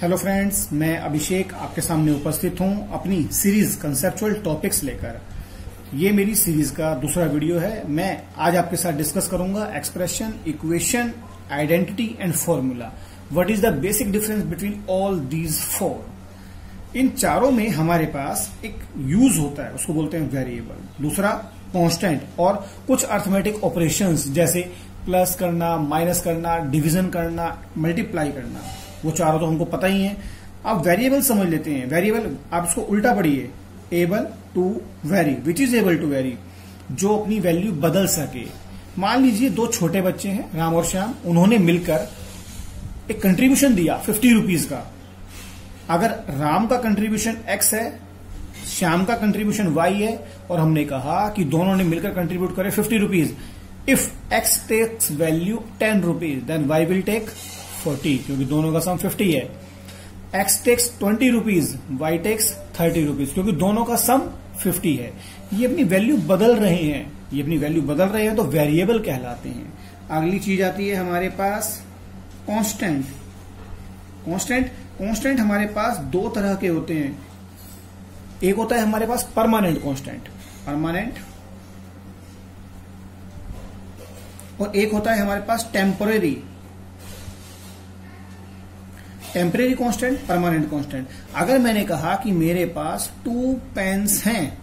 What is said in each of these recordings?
Hello friends मैं अभिषेक आपके सामने उपस्थित हूँ अपनी सीरीज़ कंसेप्चुअल टॉपिक्स लेकर। ये मेरी सीरीज़ का दूसरा वीडियो है। मैं आज आपके साथ डिस्कस करूँगा expression equation identity and formula what is the basic difference between all these four इन चारों में हमारे पास एक यूज़ होता है, उसको बोलते हैं वेरिएबल दूसरा कॉन्स्टेंट और कुछ अर्थमेटिक ऑपरेशंस जैसे प्लस करना माइनस करना डिवीज़न करना मल्टीप्लाई करना। वो चारों तो हमको पता ही है। अब वेरिएबल समझ लेते हैं। वेरिएबल आप इसको उल्टा पढ़िए। Able to vary which is able to vary जो अपनी वैल्यू बदल सके। मान लीजिए दो छोटे बच्चे हैं, राम और श्याम, उन्होंने मिलकर एक कंट्रीब्यूशन दिया फिफ्टी रुपीज़ का। अगर राम का कंट्रीब्यूशन एक्स है, श्याम का कंट्रीब्यूशन वाई है, और हमने कहा कि दोनों ने मिलकर कंट्रीब्यूट करे fifty rupees if x takes value ten rupees then y will take forty क्योंकि दोनों का सम फिफ्टी है। X takes twenty rupees y takes thirty rupees क्योंकि दोनों का सम फिफ्टी है। ये अपनी वैल्यू बदल रहे हैं। ये अपनी वैल्यू बदल रहे हैं तो वेरिएबल कहलाते हैं। अगली चीज़ आती है हमारे पास कांस्टेंट कांस्टेंट कांस्टेंट हमारे पास दो तरह के होते हैं। एक होता है हमारे पास परमानेंट कांस्टेंट परमानेंट और एक होता है हमारे पास temporary temporary constant, permanent constant. अगर मैंने कहा कि मेरे पास टू पेन्स हैं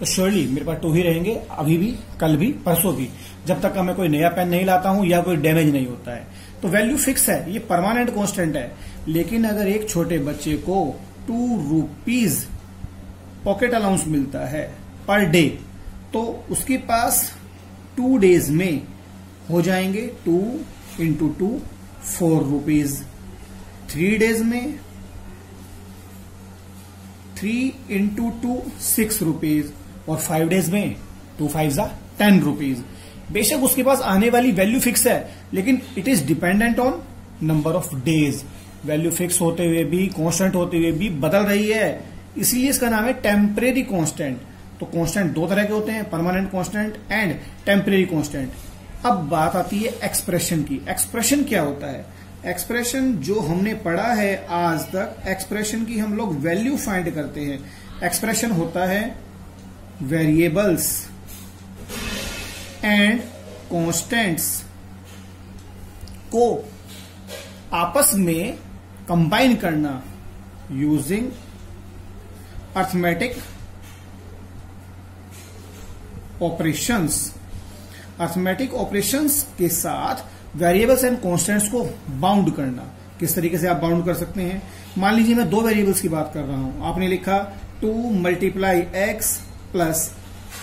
तो श्योरली मेरे पास टू ही रहेंगे, अभी भी, कल भी, परसों भी। जब तक मैं कोई नया पेन नहीं लाता हूँ या कोई डैमेज नहीं होता है। तो वैल्यू फिक्स है, ये परमानेंट कांस्टेंट है। लेकिन अगर एक छोटे बच्चे को टू रूपीज पॉकेट अलाउंस मिलता है पर डे तो उसके पास टू डेज़ में हो जाएँगे two into two four rupees three days में three into two six rupees और फाइव डेज़ में टू फाइव जा टेन रुपीज़ बेशक उसके पास आने वाली वैल्यू फिक्स है, लेकिन it is dependent on number of days value fix होते हुए भी कांस्टेंट होते हुए भी बदल रही है। इसीलिए इसका नाम है टेम्परेरी कांस्टेंट तो कांस्टेंट दो तरह के होते हैं permanent constant and temporary constant अब बात आती है एक्सप्रेशन की। एक्सप्रेशन क्या होता है? एक्सप्रेशन जो हमने पढ़ा है आज तक एक्सप्रेशन की हम लोग वैल्यू फाइंड करते हैं। एक्सप्रेशन होता है वेरिएबल्स एंड कॉन्स्टेंट्स को आपस में कंबाइन करना using arithmetic operations arithmetic operations के साथ वेरिएबल्स एंड कॉन्स्टेंट्स को बाउंड करना। किस तरीके से आप बाउंड कर सकते हैं? मान लीजिए मैं दो वेरिएबल्स की बात कर रहा हूँ। आपने लिखा two multiply x plus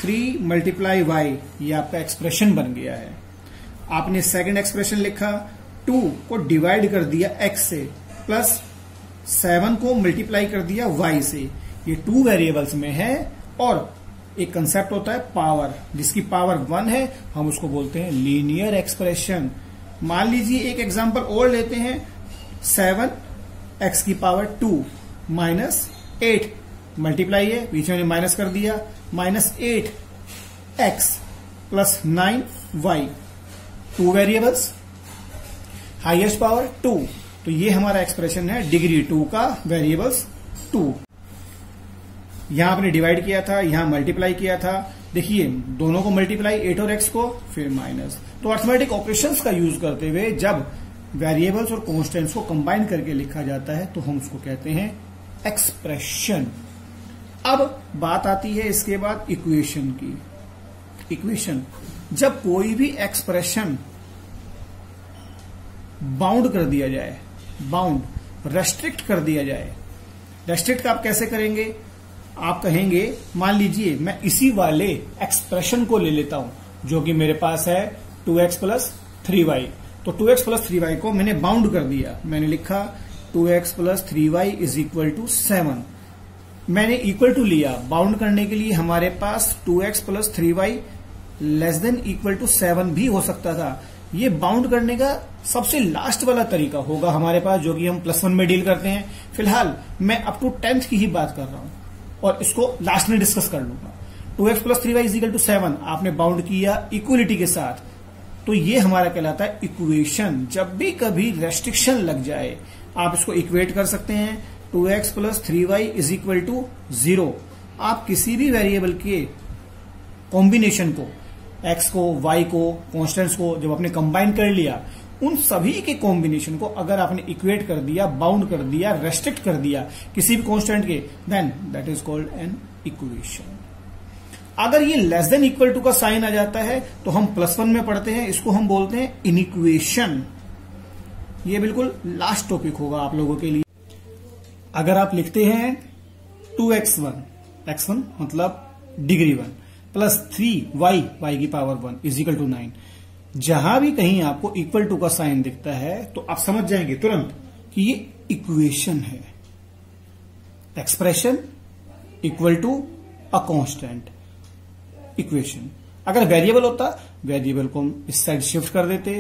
three multiply y. ये आपका एक्सप्रेशन बन गया है। आपने सेकंड एक्सप्रेशन लिखा, टू को डिवाइड कर दिया एक्स से, प्लस सेवन को मल्टीप्लाई कर दिया वाई से। ये टू वेरिएबल्स में है और एक कंसेप्ट होता है पावर जिसकी पावर वन है, हम उसको बोलते हैं लीनियर एक्सप्रेशन मान लीजिए एक एग्जांपल और लेते हैं सेवन एक्स की power two minus eight multiply है बीच में माइनस कर दिया minus eight x plus nine y two variables highest power two तो ये हमारा एक्सप्रेशन है डिग्री टू का वेरिएबल्स टू यहाँ आपने डिवाइड किया था, यहाँ मल्टीप्लाई किया था। देखिए, दोनों को मल्टीप्लाई एट और एक्स को, फिर माइनस तो अर्थमेटिक ऑपरेशंस का यूज़ करते हुए जब वेरिएबल्स और कॉन्स्टेंट्स को कंबाइन करके लिखा जाता है तो हम उसको कहते हैं एक्सप्रेशन अब बात आती है इसके बाद इक्वेशन की। इक्वेशन जब कोई भी एक्सप्रेशन बाउंड कर दिया जाए बाउंड रेस्ट्रिक्ट कर दिया जाए रेस्ट्रिक्ट आप कैसे करेंगे? आप कहेंगे, मान लीजिए, मैं इसी वाले एक्सप्रेशन को ले लेता हूँ, जो कि मेरे पास है two x plus three y. तो two x plus three y को मैंने बाउंड कर दिया। मैंने लिखा two x plus three y is equal to seven मैंने इक्वल टू लिया। बाउंड करने के लिए हमारे पास two x plus three y less than equal to seven भी हो सकता था। ये बाउंड करने का सबसे लास्ट वाला तरीका होगा हमारे पास, जो कि हम प्लस वन में डील करते हैं। फ़िलहाल, मैं अप टू टेंथ की ही बात कर रहा हूँ और इसको लास्ट में डिस्कस कर लूँगा। Two x plus three y is equal to seven आपने बाउंड किया इक्वलिटी के साथ। तो ये हमारा कहलाता है इक्वेशन जब भी कभी रेस्ट्रिक्शन लग जाए, आप इसको इक्वेट कर सकते हैं two x plus three y is equal to zero आप किसी भी वेरिएबल के कॉम्बिनेशन को एक्स को वाई को कॉन्स्टेंट्स को, जब आपने कंबाइन कर लिया, उन सभी के कॉम्बिनेशन को अगर आपने इक्वेट कर दिया बाउंड कर दिया रेस्ट्रिक्ट कर दिया किसी भी कॉन्स्टेंट के then that is called an equation अगर ये लेस देन इक्वल टू का साइन आ जाता है तो हम प्लस वन में पढ़ते हैं, इसको हम बोलते हैं इनइक्वेशन ये बिल्कुल लास्ट टॉपिक होगा आप लोगों के लिए. अगर आप लिखते हैं two x one x one मतलब degree one plus three y y की power one is equal to nine जहाँ भी कहीं आपको इक्वल टू का साइन दिखता है तो आप समझ जाएँगे तुरंत कि ये इक्वेशन है. Expression equal to a constant equation अगर वेरिएबल होता वेरिएबल को हम इस साइड शिफ्ट कर देते,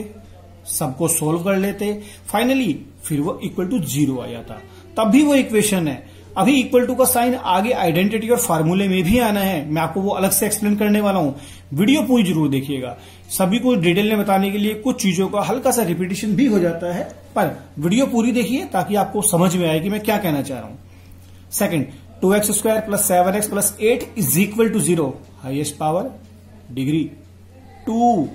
सबको सोल्व कर लेते फाइनली फिर वो इक्वल टू ज़ीरो आ जाता। तब भी वो इक्वेशन है। अभी इक्वल टू का साइन आगे आइडेंटिटी और फार्मूले में भी आना है। मैं आपको वो अलग से एक्सप्लेन करने वाला हूँ। वीडियो पूरी ज़रूर देखिएगा। सभी को डिटेल में बताने के लिए कुछ चीज़ों का हल्का सा रिपीटेशन भी हो जाता है। पर वीडियो पूरी देखिए ताकि आपको समझ में आए कि मैं क्या कहना चाह रहा हूँ। Second two x square plus seven x plus eight is equal to zero. Highest power degree. Two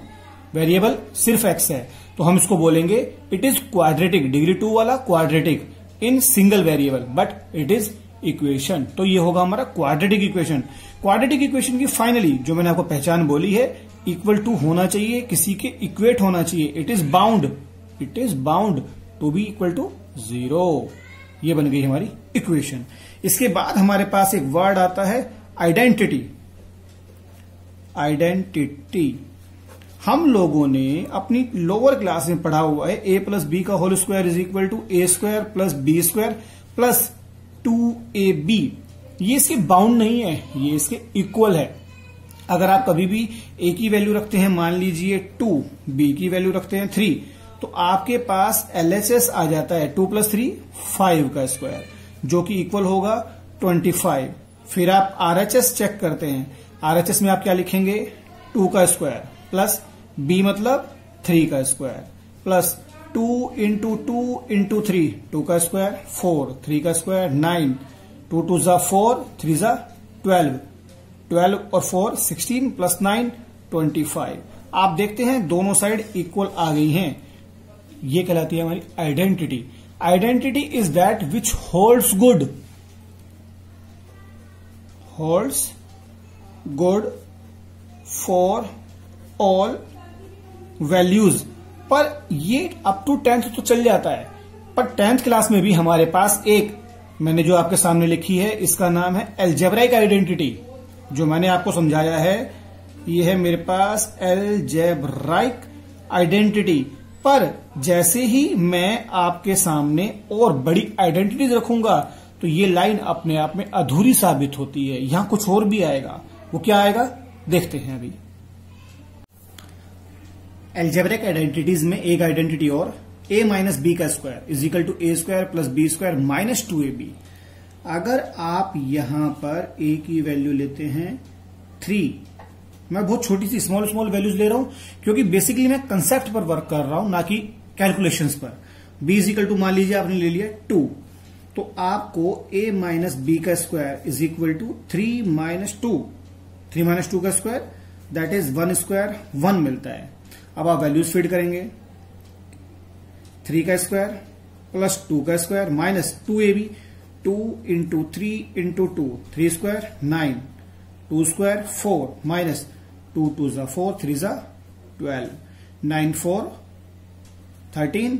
variable सिर्फ़ एक्स है। तो हम इसको बोलेंगे it is quadratic degree two वाला quadratic in single variable but it is equation तो ये होगा हमारा क्वाड्रेटिक इक्वेशन क्वाड्रेटिक इक्वेशन की फाइनली जो मैंने आपको पहचान बोली है इक्वल टू होना चाहिए, किसी के इक्वेट होना चाहिए। It is bound it is bound to be equal to zero बन गई हमारी इक्वेशन इसके बाद हमारे पास एक वर्ड आता है आइडेंटिटी आइडेंटिटी हम लोगों ने अपनी लोअर क्लास में पढ़ा हुआ है ए प्लस बी का whole square is equal to A square plus B square plus two A B ये इसके बाउंड नहीं है, ये इसके इक्वल है। अगर आप कभी भी ए की वैल्यू रखते हैं, मान लीजिए टू बी की वैल्यू रखते हैं थ्री तो आपके पास एलएचएस आ जाता है टू प्लस थ्री फाइव का स्क्वायर जो कि इक्वल होगा ट्वेंटी फाइव फिर आप आरएचएस चेक करते हैं। आरएचएस में आप क्या लिखेंगे? टू का स्क्वायर प्लस बी मतलब थ्री का square plus two into two into three two का स्क्वायर फोर थ्री का स्क्वायर नाइन टू टू जा फोर थ्री जा ट्वेल्व ट्वेल्व और four sixteen plus nine twenty five आप देखते हैं दोनों साइड इक्वल आ गई हैं। ये कहलाती है हमारी identity identity is that which holds good holds good for all values पर ये अप टू टेंथ तो चल जाता है। पर टेंथ क्लास में भी हमारे पास एक मैंने जो आपके सामने लिखी है, इसका नाम है एल्जेब्राइक आइडेंटिटी जो मैंने आपको समझाया है, ये है मेरे पास एल्जेब्राइक आइडेंटिटी पर जैसे ही मैं आपके सामने और बड़ी आइडेंटिटीज रखूँगा तो ये लाइन अपने आप में अधूरी साबित होती है। यहाँ कुछ और भी आएगा। वो क्या आएगा? देखते हैं अभी। एल्जेब्रिक आइडेंटिटीज में एक आइडेंटिटी और ए माइनस बी का square is equal to a square plus b square minus two a b अगर आप यहाँ पर ए की वैल्यू लेते हैं थ्री मैं बहुत छोटी सी स्मॉल स्मॉल वैल्यूज़ ले रहा हूँ, क्योंकि बेसिकली मैं कंसेप्ट पर वर्क कर रहा हूँ, ना कि कैलकुलेशंस पर। बी इज़ इक्वल टू मान लीजिए आपने ले लिया टू तो आपको ए माइनस बी का square is equal to three minus two three minus two का square that is one square one मिलता है। अब आप वैल्यूज़ फ़ीड करेंगे। थ्री का स्क्वायर प्लस टू का square minus two a b two into three into two three square nine two square four minus two two जा four, three जा twelve. Nine four, thirteen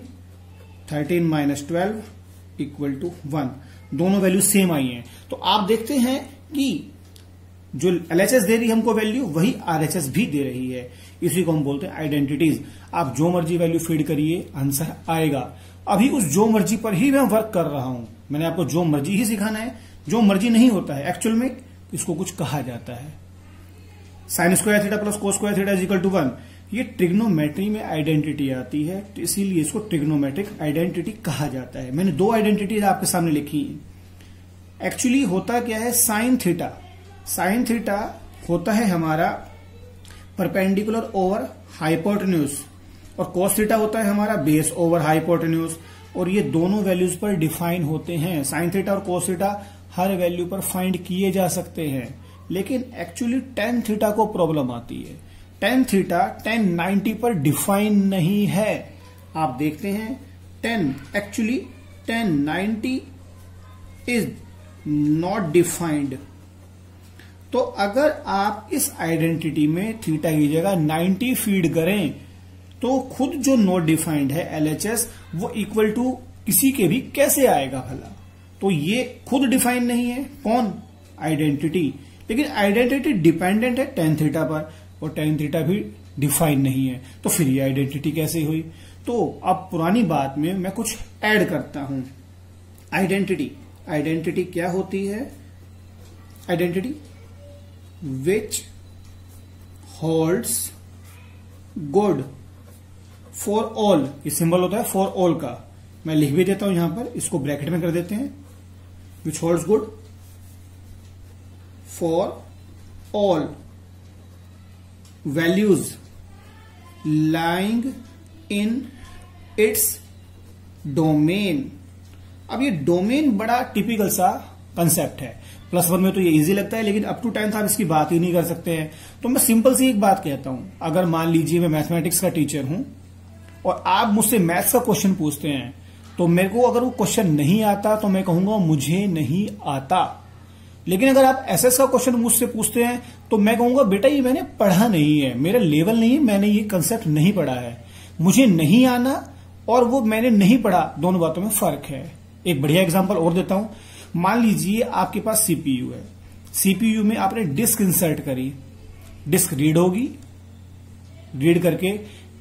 thirteen minus twelve equal to one. दोनों value same आई हैं। तो आप देखते हैं कि जो एलएचएस दे रही है हमको वैल्यू, वही आरएचएस भी दे रही है। इसी को हम बोलते हैं आइडेंटिटीज। आप जो मर्ज़ी वैल्यू फ़ीड करिए, आंसर आएगा। अभी उस जो मर्ज़ी पर ही मैं वर्क कर रहा हूँ। मैंने आपको जो मर्ज़ी ही सिखाना है। जो मर्ज़ी नहीं होता है, एक्चुअल में इसको कुछ कहा जाता है। Sine square theta plus cos square theta is equal to one. ये ट्रिग्नोमेट्री में आइडेंटिटी आती है तो इसीलिए इसको ट्रिग्नोमेट्रिक आइडेंटिटी कहा जाता है। मैंने दो आइडेंटिटीज आपके सामने लिखी है। एक्चुअली होता क्या है, साइन थीटा साइन थीटा होता है हमारा परपेंडिकुलर ओवर हाइपोटन्यूज, और कोस थीटा होता है हमारा बेस ओवर हाइपोटन्यूज, और ये दोनों वैल्यूज़ पर डिफाइन होते हैं। साइन थीटा और कोस थीटा हर वैल्यू पर फाइंड किए जा सकते हैं। लेकिन एक्चुअली टेन थीटा को प्रॉब्लम आती है। टेन थीटा टेन नाइन्टी पर डिफाइन नहीं है। आप देखते हैं tan actually tan ninety is not defined तो अगर आप इस आइडेंटिटी में थीटा की जगह 90 फ़ीड करें तो खुद जो नॉट डिफाइंड है एलएचएस वो इक्वल टू किसी के भी कैसे आएगा भला? तो ये खुद डिफाइन नहीं है। कौन? आइडेंटिटी लेकिन आइडेंटिटी डिपेंडेंट है टेन थीटा पर, और टेन थीटा भी डिफाइन नहीं है। तो फिर ये आइडेंटिटी कैसे हुई? तो अब पुरानी बात में मैं कुछ ऐड करता हूँ। आइडेंटिटी आइडेंटिटी क्या होती है? Identity which holds good for all ये सिंबल होता है फॉर ऑल का। मैं लिख भी देता हूँ यहाँ पर, इसको ब्रैकेट में कर देते हैं। Which holds good for all values lying in its domain अब ये डोमेन बड़ा टिपिकल सा कंसेप्ट है। प्लस वन में तो ये इजी लगता है, लेकिन अप टू टेंथ आप इसकी बात ही नहीं कर सकते हैं। तो मैं सिंपल सी एक बात कहता हूँ। अगर मान लीजिए मैं मैथमेटिक्स का टीचर हूँ, और आप मुझसे मैथ्स का क्वेश्चन पूछते हैं तो मेरे को अगर वो क्वेश्चन नहीं आता तो मैं कहूँगा, मुझे नहीं आता। लेकिन अगर आप एसएस का क्वेश्चन मुझसे पूछते हैं तो मैं कहूँगा, बेटा, ये मैंने पढ़ा नहीं है, मेरा लेवल नहीं है, मैंने ये कंसेप्ट नहीं पढ़ा है। मुझे नहीं आना और वो मैंने नहीं पढ़ा, दोनों बातों में फ़र्क है। एक बढ़िया एग्ज़ाम्पल और देता हूँ। मान लीजिए, आपके पास सीपीयू है। सीपीयू में आपने डिस्क इंसर्ट करी। डिस्क रीड होगी। रीड करके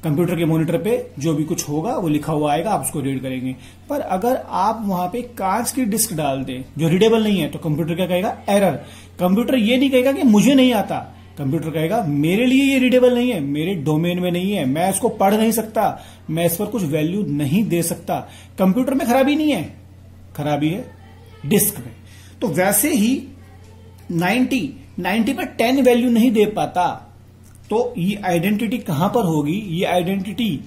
कंप्यूटर के मॉनिटर पे जो भी कुछ होगा, वो लिखा हुआ आएगा, आप उसको रीड करेंगे। पर अगर आप वहाँ पे कांच की डिस्क डाल दें, जो रीडेबल नहीं है तो कंप्यूटर क्या कहेगा? एरर कंप्यूटर ये नहीं कहेगा कि मुझे नहीं आता। कंप्यूटर कहेगा, मेरे लिए ये रीडेबल नहीं है, मेरे डोमेन में नहीं है, मैं इसको पढ़ नहीं सकता, मैं इस पर कुछ वैल्यू नहीं दे सकता। कंप्यूटर में खराबी नहीं है। खराबी है डिस्क में। तो वैसे ही 90 90 पर 10 वैल्यू नहीं दे पाता। तो ये आइडेंटिटी कहाँ पर होगी? ये आइडेंटिटी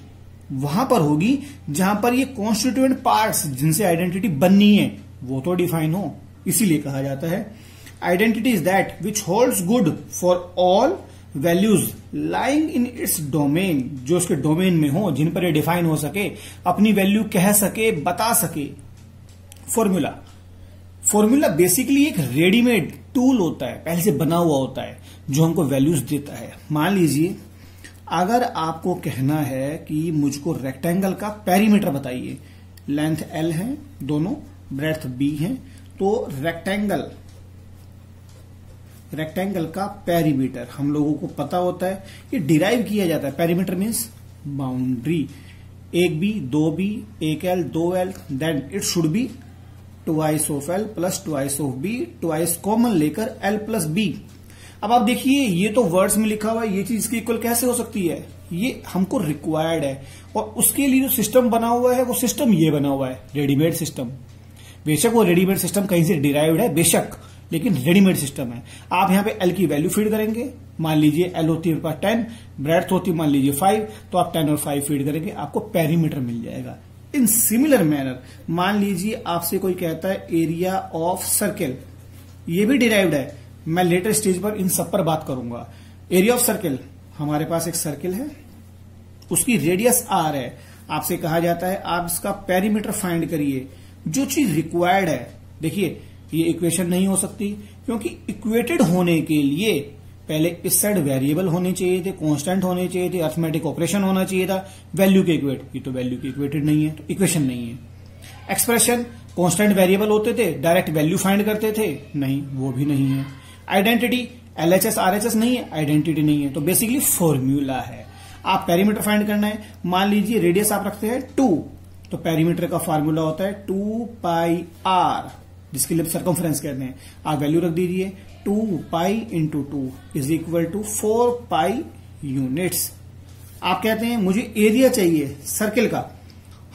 वहाँ पर होगी जहाँ पर ये कॉन्स्टिट्यूएंट पार्ट्स जिनसे आइडेंटिटी बननी है, वो तो डिफाइन हो, इसीलिए कहा जाता है। Identity is that which holds good for all values lying in its domain जो उसके डोमेन में हो, जिन पर ये डिफाइन हो सके, अपनी वैल्यू कह सके, बता सके। फॉर्मूला फॉर्मूला बेसिकली एक रेडीमेड टूल होता है, पहले से बना हुआ होता है, जो हमको वैल्यूज़ देता है। मान लीजिए, अगर आपको कहना है कि मुझको रेक्टेंगल का पेरीमीटर बताइए। लेंथ एल है दोनों ब्रेथ बी है तो रेक्टेंगल रेक्टेंगल का पेरीमीटर हम लोगों को पता होता है, ये डिराइव किया जाता है। पेरीमीटर मीन्स बाउंड्री एक बी दो बी एक एल दो l then it should be twice of l plus twice of b twice common लेकर एल प्लस बी अब आप देखिए, ये तो वर्ड्स में लिखा हुआ है, ये चीज़ इसके इक्वल कैसे हो सकती है? ये हमको रिक्वायर्ड है, और उसके लिए जो सिस्टम बना हुआ है, वो सिस्टम ये बना हुआ है रेडीमेड सिस्टम बेशक वो रेडीमेड सिस्टम कहीं से डिराइव्ड है, बेशक, लेकिन रेडीमेड सिस्टम है। आप यहाँ पे एल की वैल्यू फ़ीड करेंगे, मान लीजिए एल होती है टेन ब्रेथ होती मान लीजिए फाइव तो आप टेन और फाइव फ़ीड करेंगे, आपको पेरीमीटर मिल जाएगा। इन सिमिलर मैनर मान लीजिए आपसे कोई कहता है एरिया ऑफ़ सर्किल ये भी डिराइव्ड है। मैं लेटर स्टेज पर इन सब पर बात करूँगा। एरिया ऑफ़ सर्किल हमारे पास एक सर्किल है। उसकी रेडियस आर है। आपसे कहा जाता है, आप इसका पेरीमीटर फाइंड करिए। जो चीज़ रिक्वायर्ड है। देखिए, ये इक्वेशन नहीं हो सकती, क्योंकि इक्वेटेड होने के लिए पहले इस साइड वेरिएबल होने चाहिए थे कांस्टेंट होने चाहिए थे अर्थमेटिक ऑपरेशन होना चाहिए था। वैल्यू के इक्वेट ये तो वैल्यू के इक्वेटेड नहीं है तो इक्वेशन नहीं है। एक्सप्रेशन कांस्टेंट वेरिएबल होते थे डायरेक्ट वैल्यू फाइंड करते थे, नहीं, वो भी नहीं है। आइडेंटिटी एलएचएस आरएचएस नहीं है आइडेंटिटी नहीं है तो बेसिकली फॉर्म्यूला है। आप पेरीमीटर फाइंड करना है, मान लीजिए रेडियस आप रखते हैं टू तो पेरीमीटर का फॉर्मूला होता है टू पाई आर जिसके लिए सर्कमफ्रेंस कहते हैं। आप वैल्यू रख दीजिए two pi into two is equal to four pi units आप कहते हैं, मुझे एरिया चाहिए सर्किल का।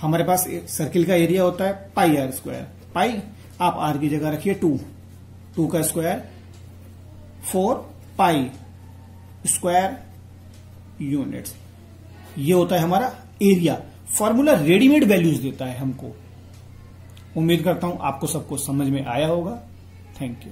हमारे पास सर्किल का एरिया होता है पाई आर स्क्वायर पाई, आप आर की जगह रखिए टू टू का square four pi square units ये होता है हमारा एरिया फॉर्मूला रेडीमेड वैल्यूज़ देता है हमको। उम्मीद करता हूँ आपको सबको समझ में आया होगा। Thank you